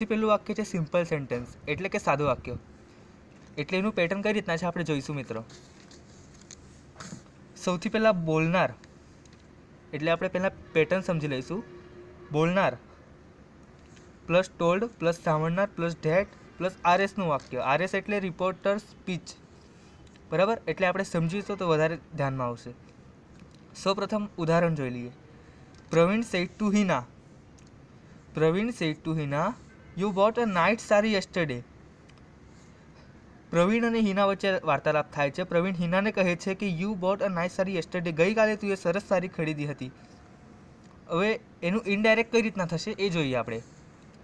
સૌથી પહેલું વાક્ય છે સિમ્પલ સેન્ટેન્સ એટલે કે સાદું વાક્ય. એટલે એનું પેટર્ન કઈ રીતના છે આપણે જોઈશું મિત્રો. સૌથી પહેલાં બોલનાર. એટલે આપણે પહેલાં પેટર્ન સમજી લઈશું. બોલનાર. પ્લસ ટોલ્ડ પ્લસ સાંભળનાર પ્લસ ઢેટ પ્લસ આરએસનું વાક્ય. આરએસ એટલે રિપોર્ટર સ્પીચ બરાબર? એટલે આપણે સમજીશું તો વધારે ધ્યાનમાં આવશે. સૌપ્રથમ ઉદાહરણ જોઈ લઈએ. Praveen said to Hina Praveen said to Hina you bought a nice sari yesterday Praveen અને હિના વચ્ચે વાર્તાલાપ થાય છે. પ્રવીણ હિનાને કહે છે કે you bought a nice sari yesterday ગઈકાલે તું એ સરસ સારી ખરીદી હતી. હવે એનું ઇનડાયરેક્ટ કઈ રીતના થશે એ જોઈએ આપણે.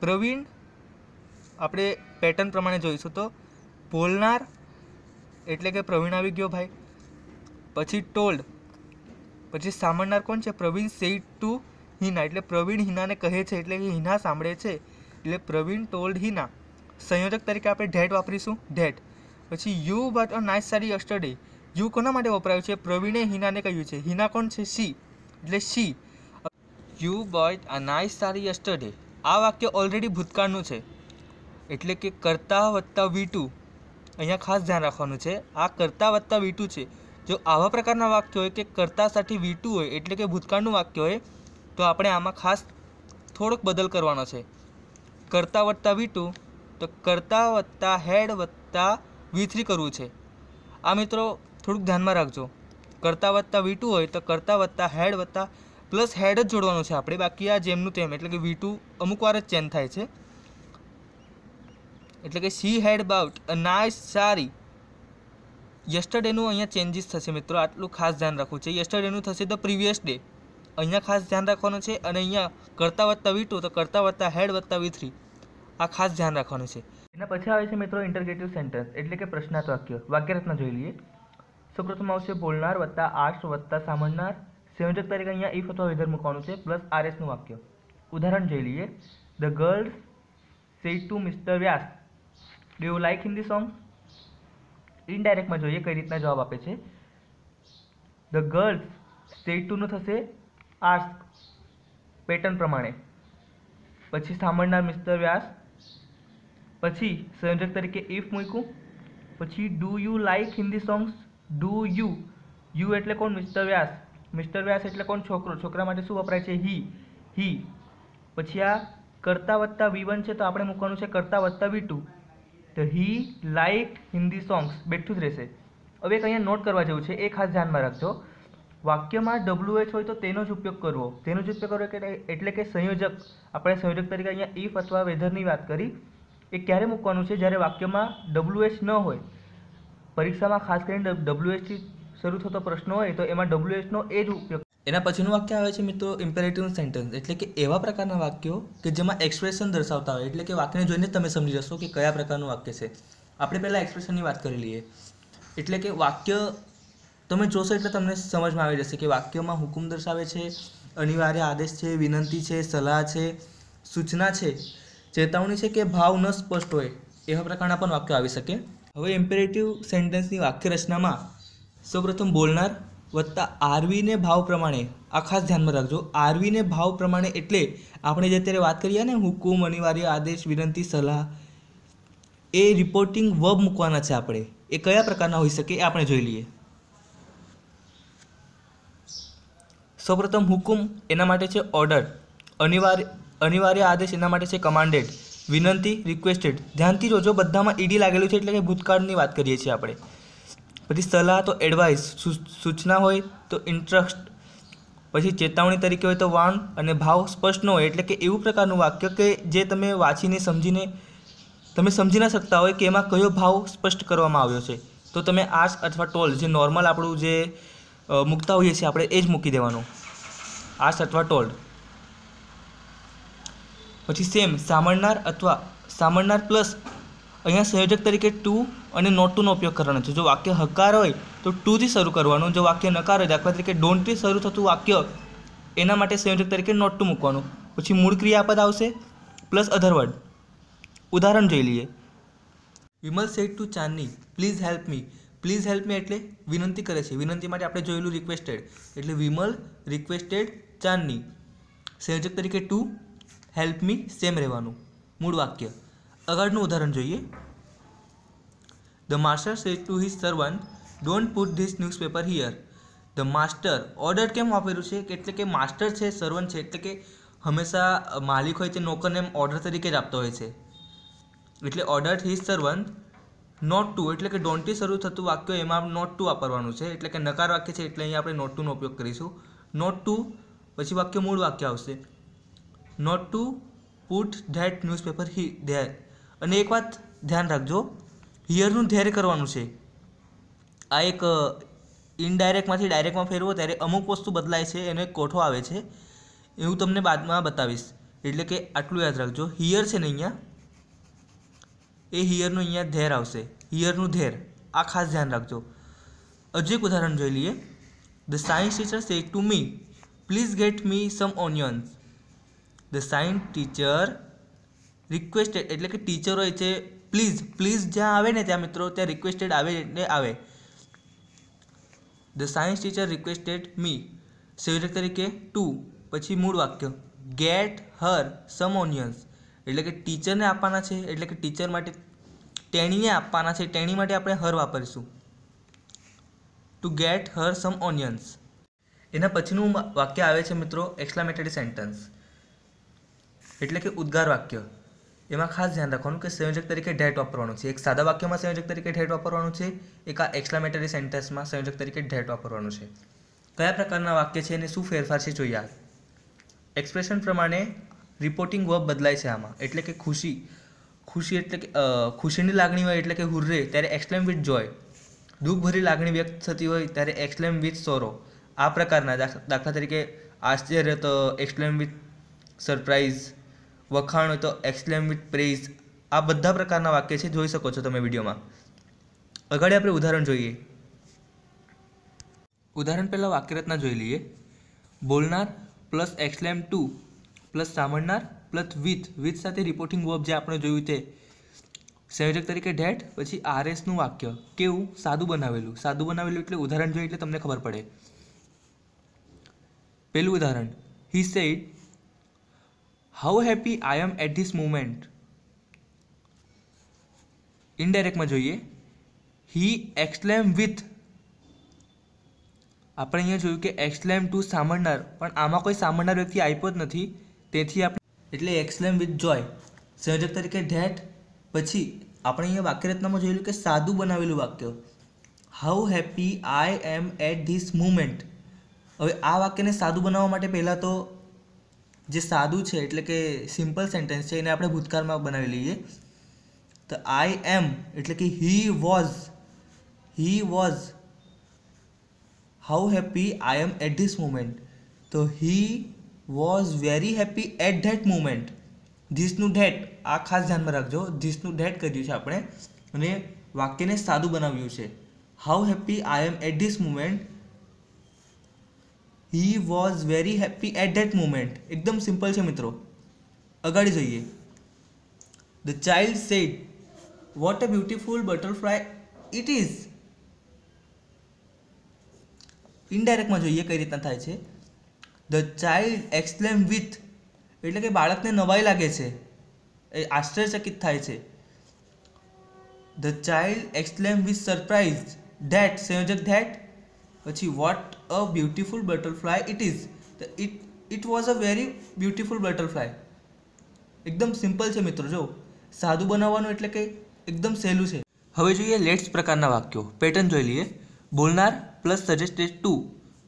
પ્રવીણ, આપણે પેટર્ન પ્રમાણે જોઈશું તો, બોલનાર, એટલે કે પ્રવીણ આવી ગયો ભાઈ. પછી ટોલ્ડ પછી સાંભળનાર કોણ છે? Praveen said to Hina. એટલે પ્રવીણ હિનાને કહે છે, એટલે કે હિના સાંભળે છે. એટલે પ્રવીણ ટોલ્ડ હિના સંયોજક તરીકે આપણે ડેટ વાપરીશું. ડેટ પછી you bought a nice sari yesterday. You કોના માટે વપરાયું છે? પ્રવીણે હિનાને કહ્યું છે. હિના કોણ છે? સી એટલે she you bought a nice sari yesterday. આ વાક્ય ઓલરેડી ભૂતકાળનું છે. એટલે કે કરતા વત્તા વી ટુ. અહીંયા ખાસ ધ્યાન રાખવાનું છે. આ કરતા વત્તા વી ટુ છે. જો આવા પ્રકારના વાક્ય હોય કે કરતા સાથે વી ટુ હોય, એટલે કે ભૂતકાળનું વાક્ય હોય, તો આપણે આમાં ખાસ થોડોક બદલ કરવાનો છે. કરતા વત્તા વી ટુ તો કરતા વત્તા હેડ વત્તા વી થ્રી કરવું છે. આ મિત્રો થોડુંક ધ્યાનમાં રાખજો. કરતા વત્તા વી ટુ હોય તો કરતા વત્તા હેડ વત્તા પ્લસ હેડ જ જોડવાનું છે આપણે. બાકી આ જેમનું તેમ, એટલે કે વી ટુ અમુક વાર જ ચેન્જ થાય છે. એટલે કે she had bought a nice sari. યસ્ટરડેનું અહીંયા ચેન્જીસ થશે મિત્રો, આટલું ખાસ ધ્યાન રાખવું છે. યસ્ટરડેનું થશે ધ પ્રીવિયસ ડે. અહીંયા ખાસ ધ્યાન રાખવાનું છે અને અહીંયા કરતા વત્તા વી ટુ તો કરતા વત્તા હેડ વત્તા વી થ્રી આ ખાસ ધ્યાન રાખવાનું છે. એના પછી આવે છે મિત્રો ઇન્ટરગેટિવ સેન્ટેન્સ એટલે કે પ્રશ્નાર્થ વાક્ય વાક્યરચના જોઈ લઈએ. સૌપ્રથમ આવશે બોલનાર વત્તા આર્ટ્સ વત્તા સાંભળનાર. સંયોજક તરીકે અહીંયા ઇફ અથવા વેધર મૂકવાનું છે પ્લસ આરએસનું વાક્ય. ઉદાહરણ જોઈ લઈએ. The girls said to Mister Vyas do you like Hindi song ઇનડાયરેક્ટમાં જોઈએ કઈ રીતના જવાબ આપે છે. ધ ગર્લ્સ સેડ ટુનું થશે આર્ટ્સ પેટર્ન પ્રમાણે. પછી સાંભળનાર મિસ્ટર વ્યાસ. પછી સંયોજક તરીકે ઇફ મૂક્યું. પછી do you like Hindi songs do you you એટલે કોણ મિસ્ટર વ્યાસ? મિસ્ટર વ્યાસ એટલે કોણ છોકરો? છોકરા માટે શું વપરાય છે? હી હી પછી આ કરતા વત્તા વી વન છે તો આપણે મૂકવાનું છે કરતા વત્તા વી ટુ તો હી લાઇક હિન્દી સોંગ્સ બેઠું જ રહેશે. હવે એક અહીંયા નોટ કરવા જેવું છે. એ ખાસ ધ્યાનમાં રાખજો. વાક્યમાં ડબલ્યુ એચ હોય તો તેનો જ ઉપયોગ કરવો. તેનો જ ઉપયોગ કરવો કે એટલે કે સંયોજક. આપણે સંયોજક તરીકે અહીંયા ઇફ અથવા વેધરની વાત કરી. એ ક્યારે મૂકવાનું છે? જ્યારે વાક્યમાં ડબલ્યુ એચ ન હોય. પરીક્ષામાં ખાસ કરીને ડબલ્યુ એચથી શરૂ થતો પ્રશ્ન હોય તો એમાં ડબલ્યુ એચનો એ જ ઉપયોગ. એના પછીનું વાક્ય આવે છે મિત્રો ઇમ્પેરેટિવ સેન્ટેન્સ એટલે કે એવા પ્રકારના વાક્યો કે જેમાં એક્સપ્રેશન દર્શાવતા હોય. એટલે કે વાક્યને જોઈને તમે સમજી જશો કે કયા પ્રકારનું વાક્ય છે. આપણે પહેલાં એક્સપ્રેશનની વાત કરી લઈએ. એટલે કે વાક્ય તમે જોશો એટલે તમને સમજમાં આવી જશે કે વાક્યમાં હુકુમ દર્શાવે છે, અનિવાર્ય આદેશ છે, વિનંતી છે, સલાહ છે, સૂચના છે, ચેતવણી છે કે ભાવ ન સ્પષ્ટ હોય, એવા પ્રકારના પણ વાક્યો આવી શકે. હવે ઇમ્પેરેટિવ સેન્ટેન્સની વાક્ય રચનામાં સૌપ્રથમ બોલનાર વત્તા આરવીને ભાવ પ્રમાણે, આ ખાસ ધ્યાનમાં રાખજો આરવીને ભાવ પ્રમાણે એટલે આપણે જે અત્યારે વાત કરીએ ને, હુકુમ, અનિવાર્ય આદેશ, વિનંતી, સલાહ, એ રિપોર્ટિંગ વર્બ મૂકવાના છે આપણે. એ કયા પ્રકારના હોઈ શકે એ આપણે જોઈ લઈએ. સૌપ્રથમ હુકુમ એના માટે છે ઓર્ડર અનિવાર્ય અનિવાર્ય આદેશ એના માટે છે કમાન્ડેડ વિનંતી રિક્વેસ્ટેડ ધ્યાનથી જોજો, બધામાં ઈડી લાગેલું છે એટલે કે ભૂતકાળની વાત કરીએ છીએ આપણે. પછી સલાહ તો એડવાઇસ સૂચના હોય તો ઇન્ટ્રસ્ટ પછી ચેતવણી તરીકે હોય તો વાન અને ભાવ સ્પષ્ટ ન હોય એટલે કે એવું પ્રકારનું વાક્ય કે જે તમે વાંચીને, સમજીને, તમે સમજી ના શકતા હોય કે એમાં કયો ભાવ સ્પષ્ટ કરવામાં આવ્યો છે. તો તમે આર્સ અથવા ટોલ, જે નોર્મલ આપણું જે મૂકતા હોઈએ છીએ આપણે, એ જ મૂકી દેવાનું. આર્સ અથવા ટોલ્ડ. પછી સેમ સાંભળનાર અથવા સાંભળનાર પ્લસ અહીંયા સંયોજક તરીકે ટુ અને નોટ ટુનો ઉપયોગ કરવાનો છે. જો વાક્ય હકાર હોય, તો ટુથી શરૂ કરવાનું. જો વાક્ય નકાર હોય દાખલા તરીકે ડોન્ટથી શરૂ થતું વાક્ય એના માટે સંયોજક તરીકે નોટ ટુ મૂકવાનું. પછી મૂળ ક્રિયાપદ આવશે પ્લસ અધર વર્ડ ઉદાહરણ જોઈ લઈએ. Vimal said to Chandni please help me please help me એટલે વિનંતી કરે છે. વિનંતી માટે આપણે જોયેલું રિક્વેસ્ટેડ એટલે વિમલ રિક્વેસ્ટેડ ચાંદની. સંયોજક તરીકે ટુ હેલ્પ મી સેમ રહેવાનું. મૂળ વાક્ય. આગળનું ઉદાહરણ જોઈએ. The master said to his servant don't put this newspaper here the master order કેમ આપેલું છે? એટલે કે માસ્ટર છે સર્વન્ટ છે, એટલે કે હંમેશા માલિક હોય તે નોકરને એમ ઓર્ડર તરીકે જ આપતો હોય છે. એટલે order his servant not to એટલે કે ડોન્ટથી શરૂ થતું વાક્ય એમાં નોટ ટુ વાપરવાનું છે. એટલે કે નકાર વાક્ય છે, એટલે અહીંયા આપણે નોટ ટુનો ઉપયોગ કરીશું. નોટ ટુ પછી વાક્ય મૂળ વાક્ય આવશે. Not to put that newspaper he there અને એક વાત ધ્યાન રાખજો. હિયરનું ધેર કરવાનું છે. આ એક ઇનડાયરેક્ટમાંથી ડાયરેક્ટમાં ફેરવો ત્યારે અમુક વસ્તુ બદલાય છે, એનો કોઠો આવે છે. એ હું તમને બાદમાં બતાવીશ. એટલે કે આટલું યાદ રાખજો. હિયર છે ને અહીંયા. એ હિયરનું અહીંયા ધેર આવશે. હિયરનું ધેર. આ ખાસ ધ્યાન રાખજો. હજુ એક ઉદાહરણ જોઈ લઈએ. The science teacher say to me please get me some onions the science teacher requested એટલે કે ટીચર હોય છે પ્લીઝ પ્લીઝ જ્યાં આવે ને ત્યાં મિત્રો, ત્યાં રિક્વેસ્ટેડ આવે એટલે આવે. The science teacher requested me સેવરેક તરીકે ટુ પછી મૂળ વાક્ય ગેટ હર સમ ઓનિયન્સ એટલે કે ટીચરને આપવાના છે, એટલે કે ટીચર માટે, તેણીને આપવાના છે, તેણી માટે આપણે હર વાપરીશું. To get her some onions એના પછીનું વાક્ય આવે છે મિત્રો એક્સક્લામેટરી સેન્ટન્સ એટલે કે ઉદ્ગાર વાક્ય. એમાં ખાસ ધ્યાન રાખવાનું કે સંયોજક તરીકે ડેટ વાપરવાનું છે. એક સાદા વાક્યમાં સંયોજક તરીકે ડેટ વાપરવાનું છે, એક આ એક્સક્લામેટરી સેન્ટેન્સમાં સંયોજક તરીકે ડેટ વાપરવાનું છે. કયા પ્રકારના વાક્ય છે અને શું ફેરફાર છે જોઈએ એક્સપ્રેશન પ્રમાણે રિપોર્ટિંગ વર્બ બદલાય છે આમાં. એટલે કે ખુશી. ખુશી એટલે કે ખુશીની લાગણી હોય એટલે કે હુર્રે, ત્યારે એક્સલેમ વિથ જોય દુઃખભરી લાગણી વ્યક્ત થતી હોય, ત્યારે એક્સલેમ વિથ સોરો આ પ્રકારના દાખલા તરીકે આશ્ચર્ય તો એક્સલેમ વિથ સરપ્રાઇઝ વખાણ હોય તો એક્સલેમ વિથ પ્રેઝ, આ બધા પ્રકારના વાક્ય છે, જોઈ શકો છો તમે વિડીયોમાં. આગળ આપણે ઉદાહરણ જોઈએ. ઉદાહરણ પહેલાં વાક્યરચના જોઈ લઈએ. બોલનાર પ્લસ એક્સલેમ ટુ પ્લસ સાંભળનાર પ્લસ વિથ વિથ સાથે રિપોર્ટિંગ વર્બ જે આપણે જોયું તે. સંયોજક તરીકે ડેટ પછી આરએસનું વાક્ય. કેવું? સાદું બનાવેલું. સાદું બનાવેલું એટલે ઉદાહરણ જોઈએ એટલે તમને ખબર પડે. પહેલું ઉદાહરણ. He said how happy I am at this moment ઇનડાયરેક્ટમાં જોઈએ. હી એક્સલેમ વિથ આપણે અહીંયા જોયું કે એક્સલેમ ટુ સાંભળનાર, પણ આમાં કોઈ સાંભળનાર વ્યક્તિ આપ્યો જ નથી. તેથી આપણે એટલે એક્સલેમ વિથ જોય સંયોજક તરીકે ધેટ પછી આપણે અહીંયા વાક્યરચનામાં જોયેલું કે સાદું બનાવેલું વાક્ય. How happy I am at this moment હવે આ વાક્યને સાદું બનાવવા માટે પહેલાં તો જે સાદું છે, એટલે કે સિમ્પલ સેન્ટેન્સ છે, એને આપણે ભૂતકાળમાં બનાવી લઈએ. તો આઈ એમ એટલે કે he was he was how happy I am at this moment તો he was very happy at that moment ધીસનું that આ ખાસ ધ્યાનમાં રાખજો. ધીસનું ધેટ કર્યું છે આપણે. અને વાક્યને સાદું બનાવ્યું છે. How happy I am at this moment he was very happy at that moment એકદમ સિમ્પલ છે મિત્રો આગળ જોઈએ the child said what a beautiful butterfly it is ઇનડાયરેક્ટમાં જોઈએ કઈ રીતના થાય છે. ધ ચાઇલ્ડ એક્સપ્લેમ વિથ એટલે કે બાળકને નવાઈ લાગે છે. એ આશ્ચર્યચકિત થાય છે. The child exclaim with surprise that સંયોજક ધેટ પછી what a beautiful butterfly it is it it was a very beautiful butterfly એકદમ સિમ્પલ છે મિત્રો, જો. સાદું બનાવવાનું એટલે કે એકદમ સહેલું છે. હવે જોઈએ લેટ્સ પ્રકારના વાક્યો. પેટર્ન જોઈ લઈએ. બોલનાર પ્લસ સજેસ્ટેડ ટુ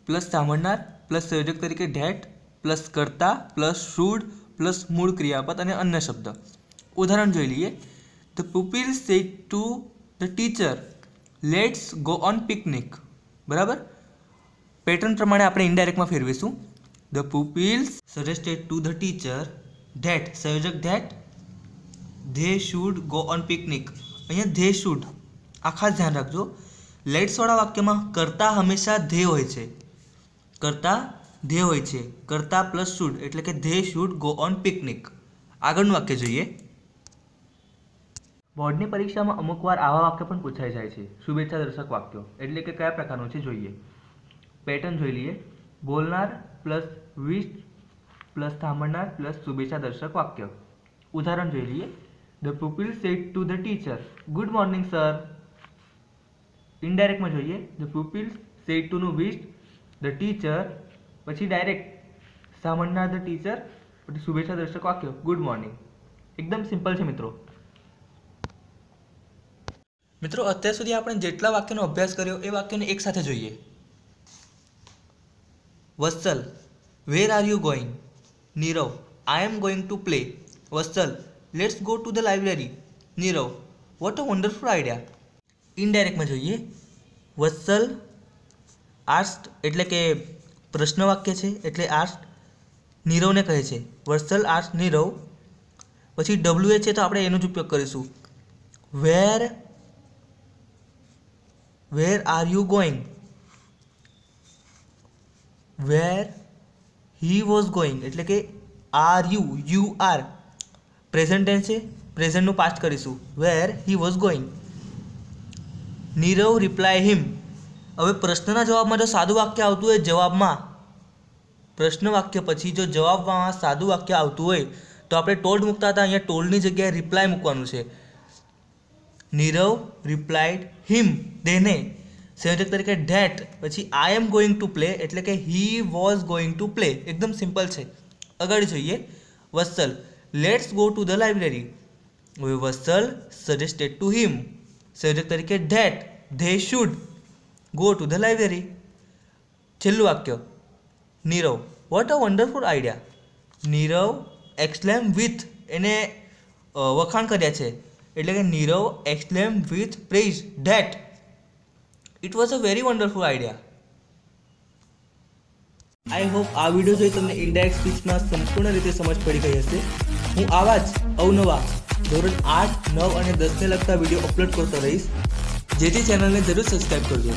પ્લસ સાંભળનાર પ્લસ સંયોજક તરીકે ઢેટ પ્લસ કરતા પ્લસ શૂડ પ્લસ મૂળ ક્રિયાપદ અને અન્ય શબ્દ. ઉદાહરણ જોઈ લઈએ. The pupil said to the teacher let's go on picnic બરાબર? પેટર્ન પ્રમાણે આપણે ઇન્ડાયરેક્ટમાં ફેરવીશું. The pupils suggested to the teacher that સંયોજક that they should go on picnic અહીંયા ધે શુડ આ ખાસ ધ્યાન રાખજો. લેટ્સવાળા વાક્યમાં કરતા હંમેશા ધે હોય છે. કરતા ધે હોય છે. કરતા પ્લસ શુડ એટલે કે they should go on picnic આગળનું વાક્ય જોઈએ. બોર્ડની પરીક્ષામાં અમુક વાર આવા વાક્ય પણ પૂછાઈ જાય છે. શુભેચ્છા દર્શક વાક્યો. એટલે કે કયા પ્રકારનું છે જોઈએ. પેટર્ન જોઈ લઈએ. બોલનાર પ્લસ વિશ પ્લસ સાંભળનાર પ્લસ શુભેચ્છા દર્શક વાક્ય. ઉદાહરણ જોઈ લઈએ. The pupil said to the teacher good morning sir ઇનડાયરેક્ટમાં જોઈએ. ધ પુપિલ ટુ ટુનું વિશ ધ ટીચર પછી ડાયરેક્ટ સાંભળનાર ધ ટીચર પછી શુભેચ્છા દર્શક વાક્ય. ગુડ મોર્નિંગ એકદમ સિમ્પલ છે મિત્રો. મિત્રો, અત્યાર સુધી આપણે જેટલા વાક્યનો અભ્યાસ કર્યો, એ વાક્યને એકસાથે જોઈએ. Vatsal where are you going Nirav I am going to play Vatsal let's go to the library Nirav what a wonderful idea ઇનડાયરેક્ટમાં જોઈએ. વત્સલ આસ્ટ એટલે કે પ્રશ્ન વાક્ય છે, એટલે આર્ટ નીરવને કહે છે. વત્સલ આસ્ટ નીરવ. પછી ડબલ્યુ છે તો આપણે એનો જ ઉપયોગ કરીશું. Where where are you going where he was going એટલે કે are you you are present tense છે. પ્રેઝન્ટનું પાસ્ટ કરીશું. Where he was going Nirav reply him હવે પ્રશ્નના જવાબમાં જો સાદું વાક્ય આવતું હોય જવાબમાં, પ્રશ્ન વાક્ય પછી જો જવાબમાં સાદું વાક્ય આવતું હોય, તો આપણે ટોલ્ડ મૂકતા હતા, અહીંયા ટોલ્ડની જગ્યાએ રિપ્લાય મૂકવાનું છે. નીરવ રિપ્લાઇડ હિમ દેને. સંયોજક તરીકે ધેટ પછી I am going to play એટલે કે he was going to play એકદમ સિમ્પલ છે. આગળ જોઈએ. Vatsal let's go to the library હવે વત્સલ સજેસ્ટેડ ટુ હિમ સંયોજક તરીકે that they should go to the library છેલ્લું વાક્ય. Nirav what a wonderful idea Nirav exclaim with એને વખાણ કર્યા છે. એટલે કે Nirav exclaim with praise that. It was a very wonderful idea I hope આ વીડિયો જોઈ તમને ઇન્ડાયરેક્ટ સ્પીચમાં સંપૂર્ણ રીતે સમજ પડી ગઈ હશે. હું આવા જ અવનવા ધોરણ આઠ, નવ અને દસને લગતા વીડિયો અપલોડ કરતો રહીશ. જેથી ચેનલને જરૂર સબસ્ક્રાઈબ કરજો.